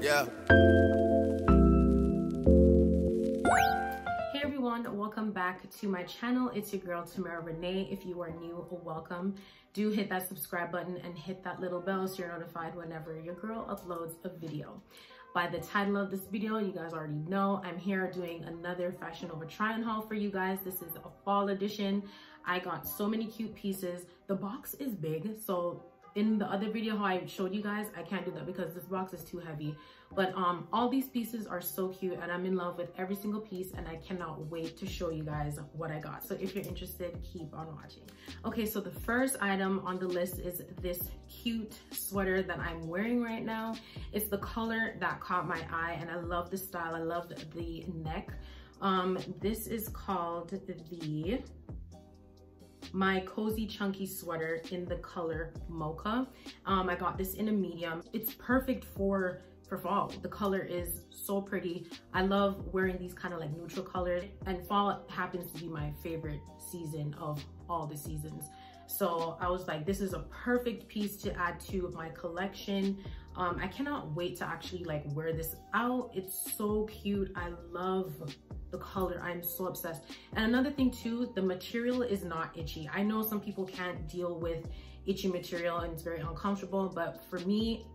Yeah. Hey everyone, welcome back to my channel. It's your girl Tamara Renaye. If you are new, welcome. Do hit that subscribe button and hit that little bell so you're notified whenever your girl uploads a video. By the title of this video, you guys already know I'm here doing another Fashion Nova try on haul for you guys. This is a fall edition. I got so many cute pieces. The box is big, so in the other video how I showed you guys, I can't do that because this box is too heavy. But um, all these pieces are so cute and I'm in love with every single piece and I cannot wait to show you guys what I got. So if you're interested, keep on watching. Okay, so the first item on the list is this cute sweater that I'm wearing right now. It's the color that caught my eye and I love the style. I love the neck. Um, this is called the my cozy chunky sweater in the color mocha. Um, I got this in a medium. It's perfect for for fall. The color is so pretty. I love wearing these kind of like neutral colors and fall happens to be my favorite season of all the seasons. So I was like, this is a perfect piece to add to my collection. Um, I cannot wait to actually like wear this out. It's so cute. I love the color. I'm so obsessed. And another thing too, the material is not itchy. I know some people can't deal with itchy material and it's very uncomfortable, but for me,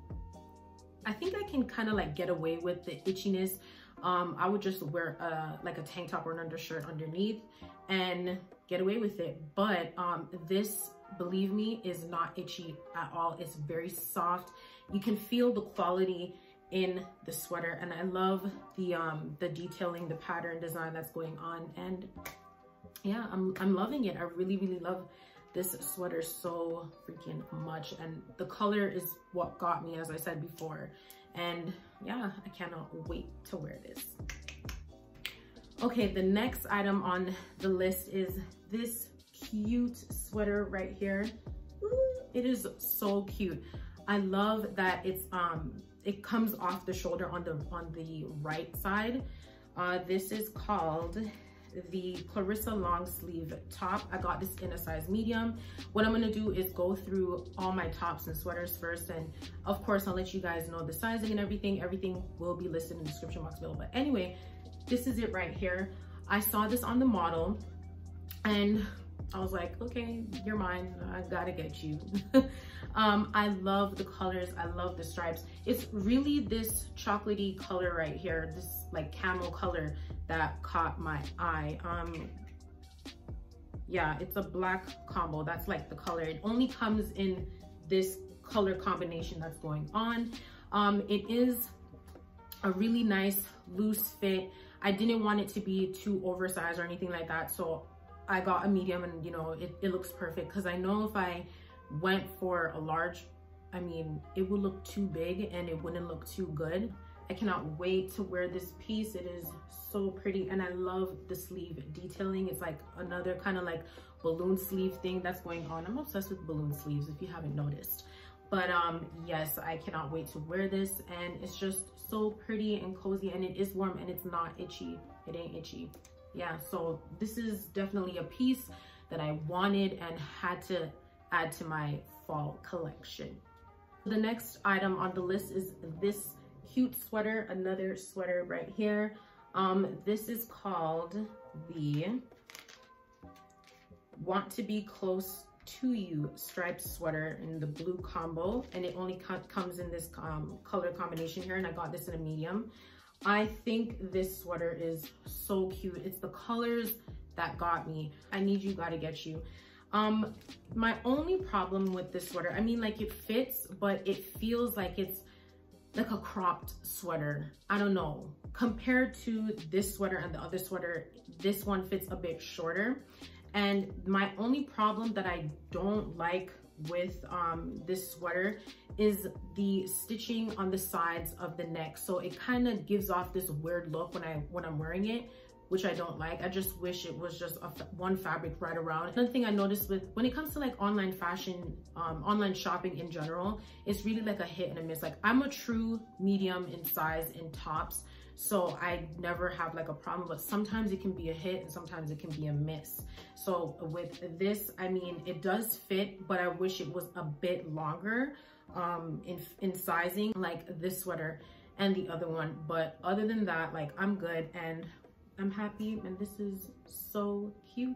I think I can kind of like get away with the itchiness. Um, I would just wear a, like a tank top or an undershirt underneath and get away with it. But um, this, believe me, is not itchy at all. It's very soft. You can feel the quality in the sweater and I love the um the detailing the pattern design that's going on and yeah I'm, I'm loving it. I really really love this sweater so freaking much and the color is what got me as I said before and yeah I cannot wait to wear this. Okay the next item on the list is this cute sweater right here. It is so cute. I love that it's um it comes off the shoulder on the on the right side. Uh, this is called the Clarissa long sleeve top. I got this in a size medium. What I'm gonna do is go through all my tops and sweaters first. And of course, I'll let you guys know the sizing and everything. Everything will be listed in the description box below. But anyway, this is it right here. I saw this on the model and I was like, okay, you're mine. I gotta get you. um, I love the colors. I love the stripes. It's really this chocolatey color right here, this like camel color that caught my eye. Um, yeah, it's a black combo. That's like the color. It only comes in this color combination that's going on. Um, it is a really nice loose fit. I didn't want it to be too oversized or anything like that. So I got a medium and you know, it, it looks perfect because I know if I went for a large, I mean, it would look too big and it wouldn't look too good. I cannot wait to wear this piece. It is so pretty and I love the sleeve detailing. It's like another kind of like balloon sleeve thing that's going on. I'm obsessed with balloon sleeves if you haven't noticed. But um, yes, I cannot wait to wear this and it's just so pretty and cozy and it is warm and it's not itchy. It ain't itchy yeah, so this is definitely a piece that I wanted and had to add to my fall collection. The next item on the list is this cute sweater, another sweater right here. Um, this is called the Want to Be Close to You striped sweater in the blue combo and it only comes in this um, color combination here and I got this in a medium. I think this sweater is so cute. It's the colors that got me. I need you, gotta get you. Um, my only problem with this sweater, I mean like it fits, but it feels like it's like a cropped sweater. I don't know. Compared to this sweater and the other sweater, this one fits a bit shorter. And my only problem that I don't like with um, this sweater is the stitching on the sides of the neck. So it kind of gives off this weird look when, I, when I'm wearing it which I don't like. I just wish it was just one fabric right around. Another thing I noticed with, when it comes to like online fashion, um, online shopping in general, it's really like a hit and a miss. Like I'm a true medium in size in tops. So I never have like a problem, but sometimes it can be a hit and sometimes it can be a miss. So with this, I mean, it does fit, but I wish it was a bit longer um, in, in sizing like this sweater and the other one. But other than that, like I'm good and I'm happy and this is so cute,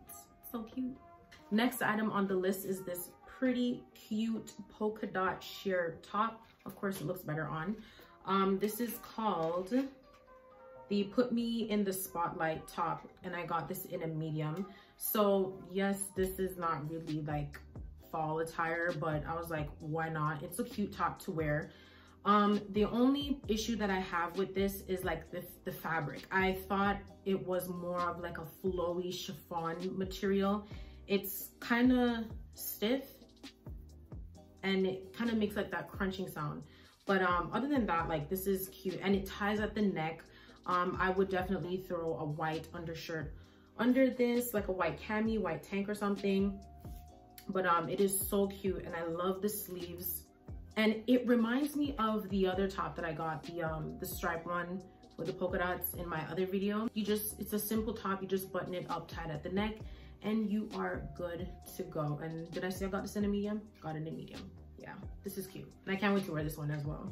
so cute. Next item on the list is this pretty cute polka dot sheer top. Of course, it looks better on. Um, this is called the Put Me in the Spotlight top and I got this in a medium. So yes, this is not really like fall attire, but I was like, why not? It's a cute top to wear. Um, the only issue that I have with this is like the, the fabric. I thought it was more of like a flowy chiffon material. It's kind of stiff and it kind of makes like that crunching sound. But um, other than that, like this is cute and it ties at the neck. Um, I would definitely throw a white undershirt under this, like a white cami, white tank or something. But um, it is so cute and I love the sleeves. And it reminds me of the other top that I got, the um, the stripe one with the polka dots in my other video. You just, it's a simple top, you just button it up tight at the neck and you are good to go. And did I say I got this in a medium? Got it in a medium. Yeah, this is cute. And I can't wait to wear this one as well.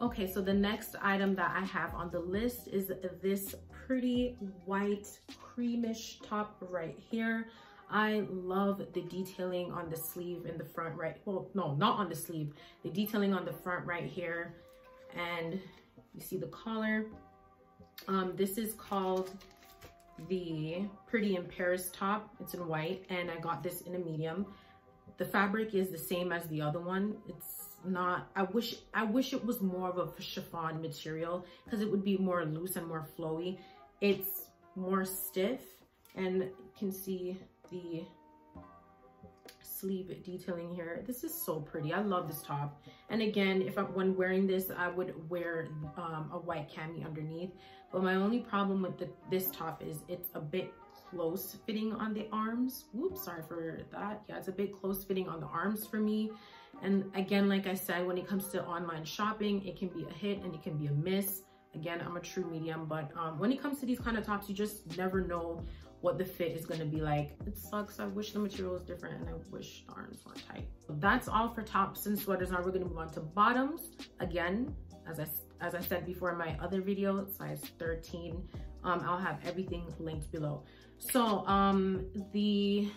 Okay, so the next item that I have on the list is this pretty white creamish top right here. I love the detailing on the sleeve in the front right. Well, no, not on the sleeve. The detailing on the front right here. And you see the collar. Um, this is called the Pretty in Paris top. It's in white and I got this in a medium. The fabric is the same as the other one. It's not, I wish, I wish it was more of a chiffon material because it would be more loose and more flowy. It's more stiff and you can see the sleeve detailing here. This is so pretty. I love this top. And again, if I'm when wearing this, I would wear um, a white cami underneath. But my only problem with the, this top is it's a bit close fitting on the arms. Whoops, sorry for that. Yeah, it's a bit close fitting on the arms for me. And again, like I said, when it comes to online shopping, it can be a hit and it can be a miss. Again, I'm a true medium, but um, when it comes to these kind of tops, you just never know what the fit is gonna be like. It sucks, I wish the material was different and I wish the arms weren't tight. that's all for tops and sweaters. Now we're gonna move on to bottoms. Again, as I, as I said before in my other video, size 13. Um, I'll have everything linked below. So um, the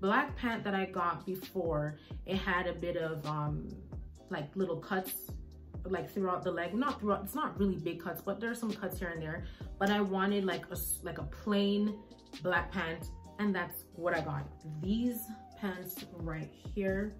black pant that I got before, it had a bit of um, like little cuts like throughout the leg not throughout it's not really big cuts but there are some cuts here and there but i wanted like a like a plain black pant and that's what I got. These pants right here,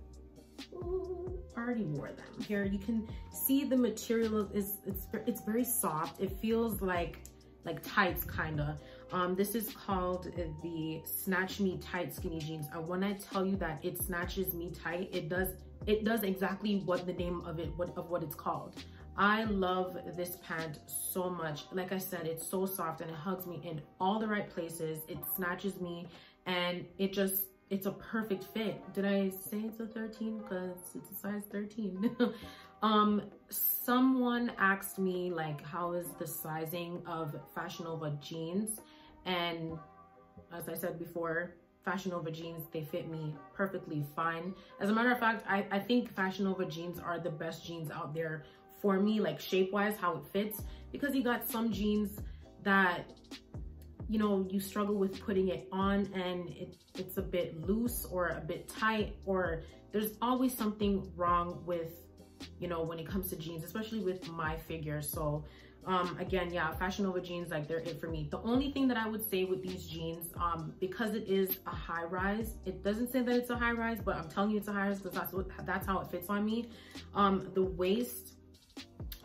Ooh, already wore them. Here you can see the material is it's it's very soft. It feels like like tights kinda. Um, this is called the Snatch Me Tight Skinny Jeans. And when I tell you that it snatches me tight, it does it does exactly what the name of it what of what it's called. I love this pant so much. Like I said, it's so soft and it hugs me in all the right places. It snatches me and it just, it's a perfect fit. Did I say it's a 13? Because it's a size 13. um, someone asked me like, how is the sizing of Fashion Nova jeans? And as I said before, Fashion Nova jeans, they fit me perfectly fine. As a matter of fact, I, I think Fashion Nova jeans are the best jeans out there for me, like shape wise, how it fits, because you got some jeans that, you know, you struggle with putting it on and it, it's a bit loose or a bit tight, or there's always something wrong with, you know, when it comes to jeans, especially with my figure. So um, again, yeah, Fashion Nova jeans, like they're it for me. The only thing that I would say with these jeans, um, because it is a high rise, it doesn't say that it's a high rise, but I'm telling you it's a high rise because that's what that's how it fits on me. Um, the waist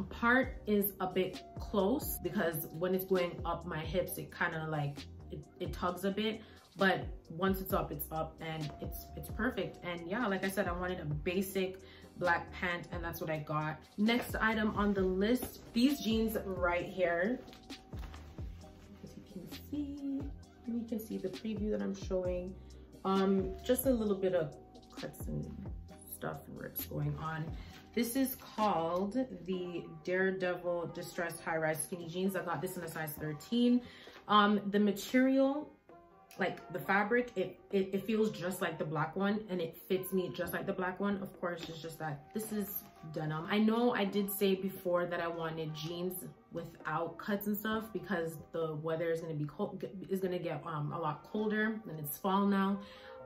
part is a bit close because when it's going up my hips, it kind of like, it, it tugs a bit but once it's up it's up and it's it's perfect and yeah like i said i wanted a basic black pant and that's what i got next item on the list these jeans right here as you can see you can see the preview that i'm showing um just a little bit of cuts and stuff and rips going on. This is called the Daredevil Distressed High Rise Skinny Jeans. I got this in a size 13. Um, the material, like the fabric, it, it, it feels just like the black one and it fits me just like the black one. Of course, it's just that this is denim. I know I did say before that I wanted jeans without cuts and stuff because the weather is going to be cold, is going to get um, a lot colder and it's fall now.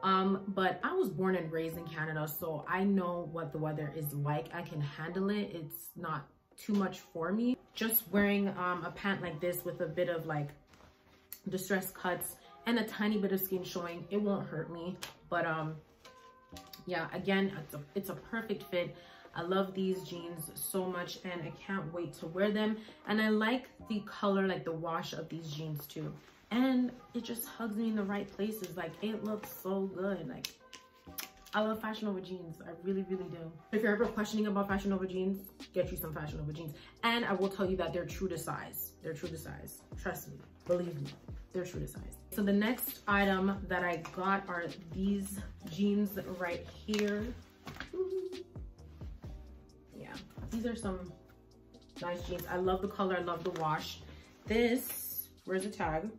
Um, but I was born and raised in Canada, so I know what the weather is like. I can handle it. It's not too much for me. Just wearing um, a pant like this with a bit of like distressed cuts and a tiny bit of skin showing, it won't hurt me. But um, yeah, again, it's a, it's a perfect fit. I love these jeans so much and I can't wait to wear them. And I like the color, like the wash of these jeans too and it just hugs me in the right places like it looks so good like I love Fashion Nova jeans. I really, really do. If you're ever questioning about Fashion Nova jeans, get you some Fashion Nova jeans. And I will tell you that they're true to size. They're true to size. Trust me. Believe me. They're true to size. So the next item that I got are these jeans right here. Yeah, these are some nice jeans. I love the color. I love the wash. This, where's the tag?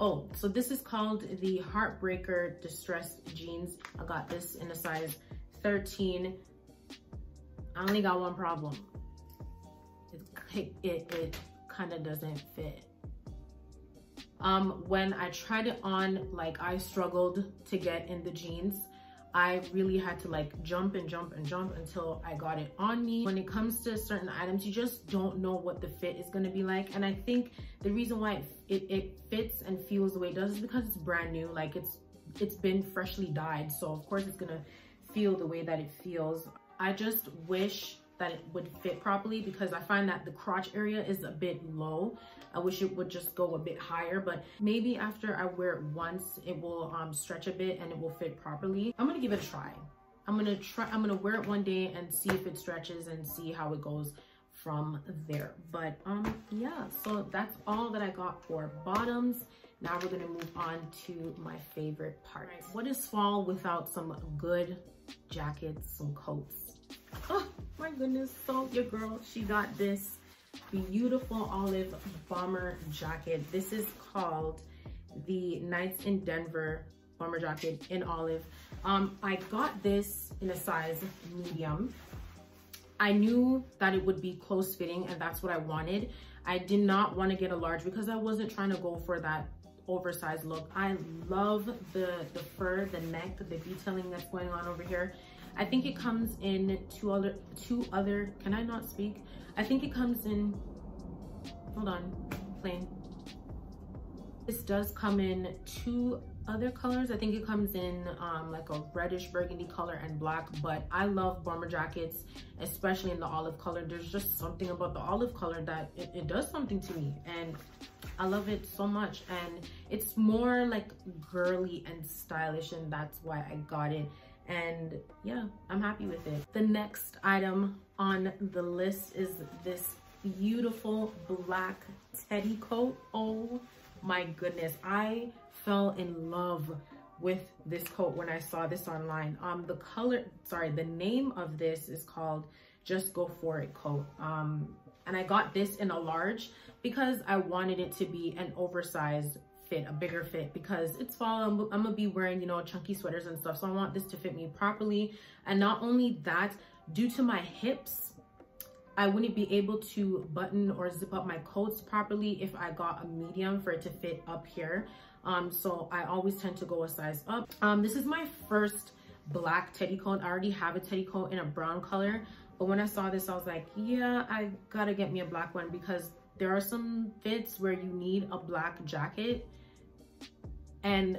Oh, so this is called the Heartbreaker Distressed Jeans. I got this in a size 13. I only got one problem. It, it, it kind of doesn't fit. Um, when I tried it on, like I struggled to get in the jeans. I really had to like jump and jump and jump until I got it on me. When it comes to certain items, you just don't know what the fit is gonna be like. And I think the reason why it, it fits and feels the way it does is because it's brand new. Like it's it's been freshly dyed. So of course it's gonna feel the way that it feels. I just wish that it would fit properly because I find that the crotch area is a bit low. I wish it would just go a bit higher, but maybe after I wear it once, it will um, stretch a bit and it will fit properly. I'm gonna give it a try. I'm gonna try, I'm gonna wear it one day and see if it stretches and see how it goes from there. But um, yeah, so that's all that I got for bottoms. Now we're gonna move on to my favorite part. Right. What is fall without some good jackets, some coats? Oh my goodness, so your girl, she got this beautiful olive bomber jacket. This is called the Nights in Denver bomber jacket in olive. Um, I got this in a size medium. I knew that it would be close fitting and that's what I wanted. I did not want to get a large because I wasn't trying to go for that oversized look. I love the, the fur, the neck, the detailing that's going on over here. I think it comes in two other, two other, can I not speak? I think it comes in, hold on, plain. This does come in two other colors. I think it comes in um, like a reddish burgundy color and black, but I love bomber jackets, especially in the olive color. There's just something about the olive color that it, it does something to me and I love it so much. And it's more like girly and stylish and that's why I got it and yeah i'm happy with it. The next item on the list is this beautiful black teddy coat. Oh my goodness. I fell in love with this coat when i saw this online. Um the color sorry the name of this is called just go for it coat. Um and i got this in a large because i wanted it to be an oversized fit, a bigger fit because it's fall. I'm, I'm, gonna be wearing, you know, chunky sweaters and stuff. So I want this to fit me properly. And not only that, due to my hips, I wouldn't be able to button or zip up my coats properly if I got a medium for it to fit up here. Um, so I always tend to go a size up. Um, this is my first black teddy coat. I already have a teddy coat in a brown color. But when I saw this, I was like, yeah, I gotta get me a black one because there are some fits where you need a black jacket and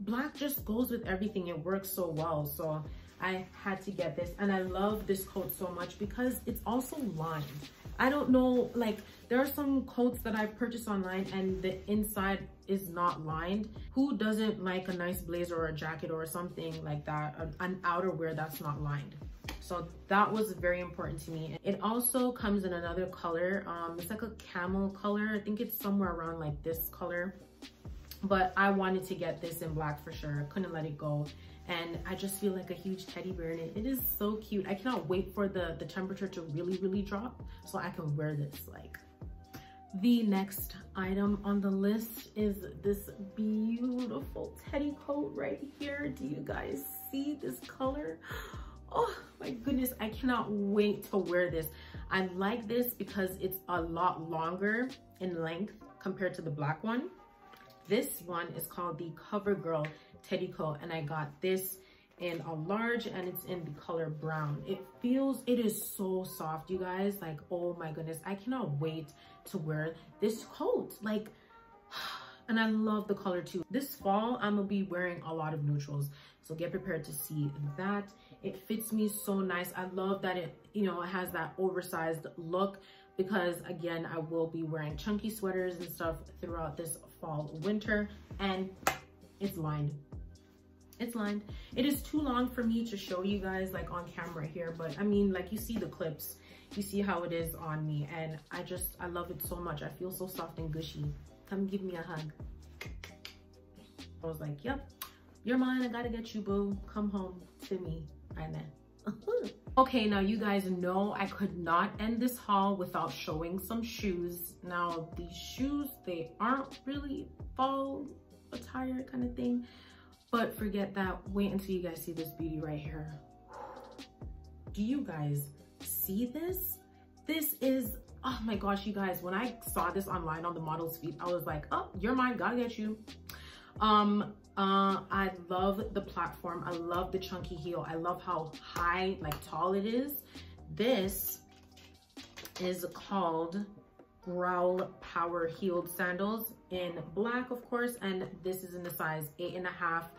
black just goes with everything. It works so well. So i had to get this. And i love this coat so much because it's also lined. I don't know like there are some coats that i've purchased online and the inside is not lined. Who doesn't like a nice blazer or a jacket or something like that? An outerwear that's not lined. So that was very important to me. It also comes in another color. Um it's like a camel color. I think it's somewhere around like this color but I wanted to get this in black for sure. Couldn't let it go. And I just feel like a huge teddy bear in it. It is so cute. I cannot wait for the, the temperature to really, really drop so I can wear this like the next item on the list is this beautiful teddy coat right here. Do you guys see this color? Oh my goodness, I cannot wait to wear this. I like this because it's a lot longer in length compared to the black one. This one is called the CoverGirl Teddy Coat and I got this in a large and it's in the color brown. It feels, it is so soft, you guys. Like, oh my goodness, I cannot wait to wear this coat. Like, and I love the color too. This fall, I'm gonna be wearing a lot of neutrals. So get prepared to see that. It fits me so nice. I love that it, you know, it has that oversized look because again, I will be wearing chunky sweaters and stuff throughout this fall, winter, and it's lined. It's lined. It is too long for me to show you guys like on camera here but i mean like you see the clips. You see how it is on me and i just i love it so much. I feel so soft and gushy. Come give me a hug. I was like yep you're mine. I gotta get you boo. Come home to me. Now okay now you guys know i could not end this haul without showing some shoes now these shoes they aren't really fall attire kind of thing but forget that, wait until you guys see this beauty right here. Do you guys see this? This is, oh my gosh, you guys, when I saw this online on the model's feet, I was like, oh, you're mine, gotta get you. Um, uh, I love the platform. I love the chunky heel. I love how high, like tall it is. This is called Growl Power Heeled Sandals in black, of course, and this is in the size eight and a half.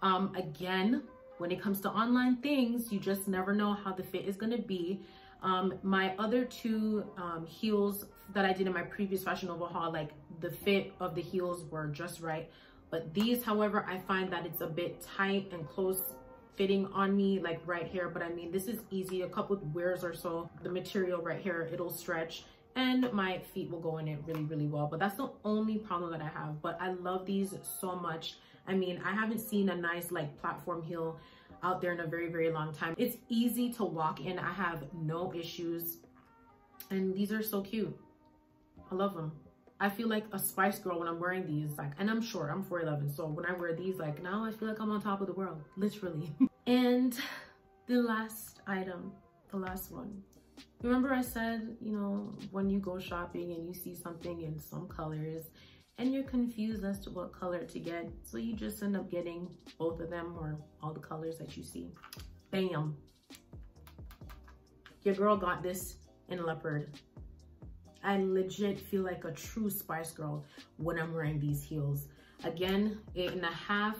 Um, again, when it comes to online things, you just never know how the fit is gonna be. Um, my other two um, heels that I did in my previous Fashion Nova haul, like the fit of the heels were just right. But these, however, I find that it's a bit tight and close fitting on me like right here. But I mean, this is easy, a couple wears or so. The material right here, it'll stretch and my feet will go in it really, really well. But that's the only problem that I have. But I love these so much. I mean, I haven't seen a nice like platform heel out there in a very, very long time. It's easy to walk in. I have no issues. And these are so cute. I love them. I feel like a Spice Girl when I'm wearing these. Like, and I'm short, I'm 4'11". So when I wear these, like now I feel like I'm on top of the world, literally. and the last item, the last one Remember I said, you know, when you go shopping and you see something in some colors and you're confused as to what color to get, so you just end up getting both of them or all the colors that you see. Bam. Your girl got this in leopard. I legit feel like a true Spice Girl when I'm wearing these heels. Again, eight and a half.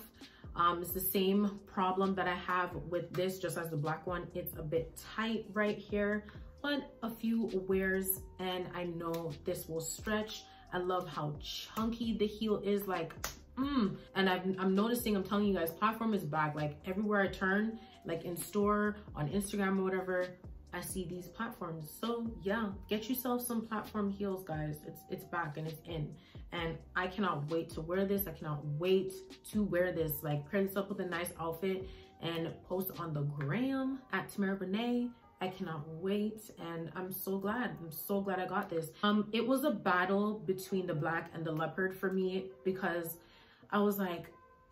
Um, it's the same problem that I have with this, just as the black one. It's a bit tight right here but a few wears and I know this will stretch. I love how chunky the heel is like, mm. And i am noticing, I'm telling you guys, platform is back. Like everywhere I turn, like in store, on Instagram or whatever, I see these platforms. So yeah, get yourself some platform heels, guys. It's it's back and it's in. And I cannot wait to wear this. I cannot wait to wear this. Like pair this up with a nice outfit and post on the gram at Tamara Renaye I cannot wait and I'm so glad. I'm so glad I got this. Um, It was a battle between the black and the leopard for me because I was like,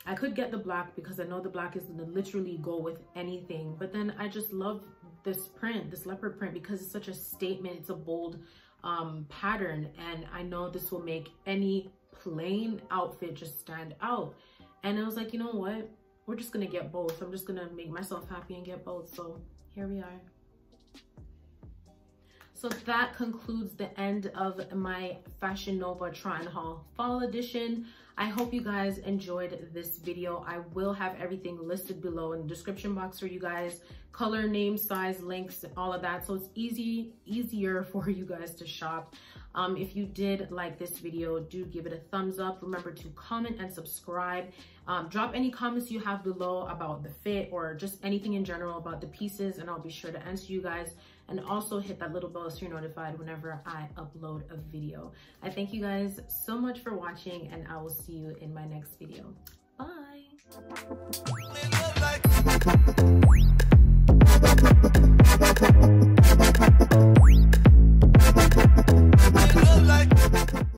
I could get the black because I know the black is gonna literally go with anything. But then I just love this print, this leopard print because it's such a statement. It's a bold um, pattern and I know this will make any plain outfit just stand out. And I was like, you know what? We're just gonna get both. I'm just gonna make myself happy and get both. So here we are. So that concludes the end of my Fashion Nova Try Haul Fall Edition. I hope you guys enjoyed this video. I will have everything listed below in the description box for you guys. Color, name, size, links, all of that. So it's easy, easier for you guys to shop. Um, if you did like this video, do give it a thumbs up. Remember to comment and subscribe. Um, drop any comments you have below about the fit or just anything in general about the pieces and I'll be sure to answer you guys. And also hit that little bell so you're notified whenever I upload a video. I thank you guys so much for watching and I will see you in my next video. Bye.